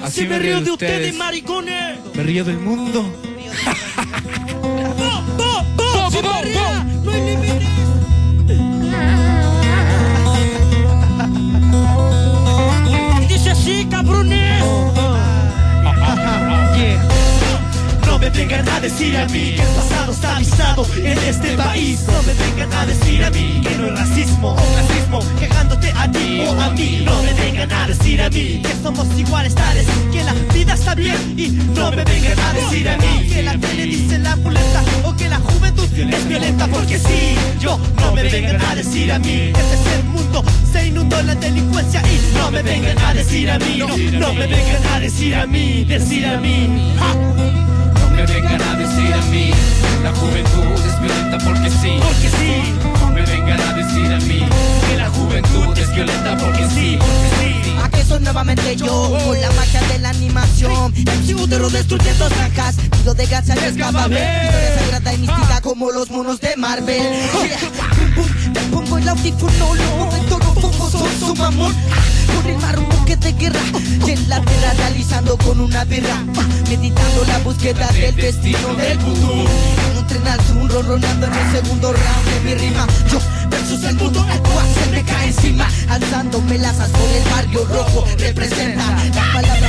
Así me río de ustedes, maricones. Me río del mundo. ¡No hay límites! Dice así, cabrones. No me vengan a decir a mí que el pasado está avisado en este país. No me vengan a decir a mí que no es racismo o clasismo, quejándote a ti o a mí. No me vengan a decir a mí que somos iguales tales, que la vida está bien. Y no me vengan a decir a mí que la tele dice la pulenta o que la juventud es violenta porque sí. Yo no me vengan a decir a mí que este es el mundo se inundó en la delincuencia y no me vengan a decir a mí, no, no me vengan a decir a mí, decir a mí. ¡Ja! No me vengan a decir a mí la juventud es violenta porque sí. Porque sí, No me vengan a decir a mí Destruyendo granjas Pido de gracia al escápame Historia sagrada y mística como los monos de Marvel. Yeah. Pum, pum, Te pongo el audífono momentos no pongo son su mamón. Con el mar un buque de guerra. Y en la tierra realizando con una birra. Meditando la búsqueda del destino del futuro. En un tren al sur en el segundo round de mi rima. Yo versus el mundo el cual se me cae encima. Alzándome las por el barrio rojo Representa la palabra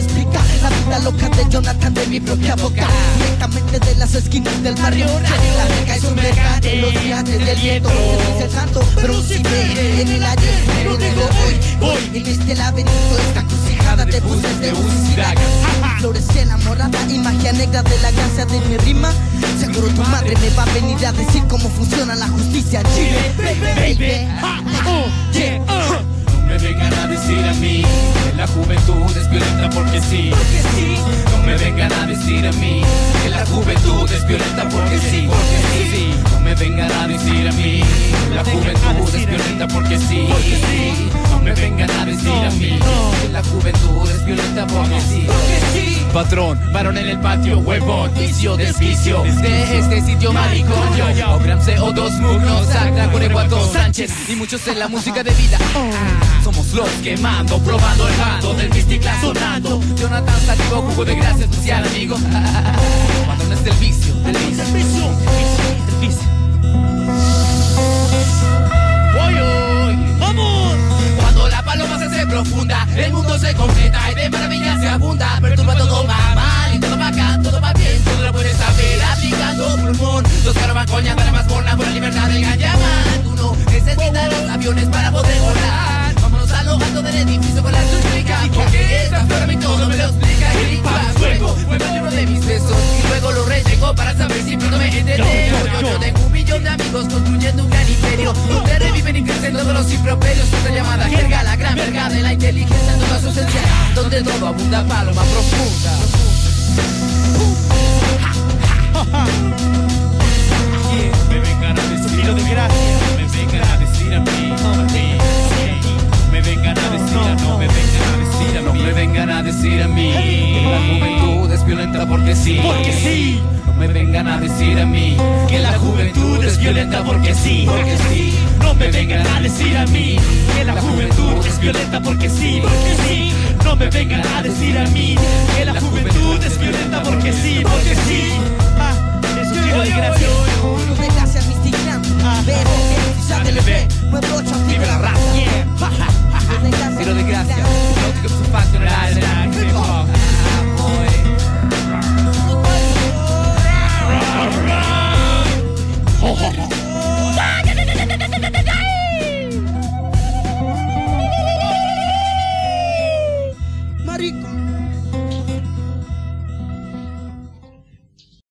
Explica la vida loca de Jonathan de mi propia boca. Directamente de las esquinas del barrio La beca es un de los gigantes del viento. dice el santo, pero si ve en el ayer Pero digo hoy, hoy. En este laberinto esta crucijada de buses de dagas Florece la morada y magia negra de la gracia de mi rima. Seguro tu madre. me va a venir a decir cómo funciona la justicia. En Chile Baby, yeah. No me vengan a decir a mí que la juventud es porque sí. Porque sí, No me vengan a decir a mí que la juventud es violenta porque sí. Porque sí. No me vengan a decir a mí que la juventud es violenta porque sí. Porque sí. No me vengan a decir a mí que la juventud es violenta porque sí. porque sí. Patrón, varón en el patio, huevón, vicio, desvicio De este sitio maricón yo Ogram CO2 Mugno, Sacra, Coreguato, Y muchos en la música de vida. Somos los quemando, probando el bando Del Misticla sonando. Jonathan Salivo, jugo de gracia especial amigo. Patrón es del vicio, del vicio. Del vicio Voy hoy. ¡Vamos! Cuando la paloma se profunda, el mundo se completa y de maravillas se abunda. Perturba todo va mal y todo va acá, todo va bien, todo lo puedes saber. Aplicando pulmón, dos caras van coña más por aviones para poder volar. Vámonos a lo alto del edificio con la súplica. Porque esta flor a mí todo me lo explica. Y para fuego, el libro de mis besos y luego lo rellego para saber si pronto me enteré. Yo, yo tengo un millón de amigos construyendo un gran imperio donde reviven y crecen todos los improperios. Esta llamada jerga, la gran verga de la inteligencia en toda su esencia, donde todo abunda paloma profunda. Me vengan a decir a mí, que la juventud es violenta porque sí, Porque sí. no me vengan a decir a mí, que la juventud es violenta porque sí, porque sí, No me vengan a decir a mí. Que la juventud es violenta porque sí, porque sí. No me vengan a decir a mí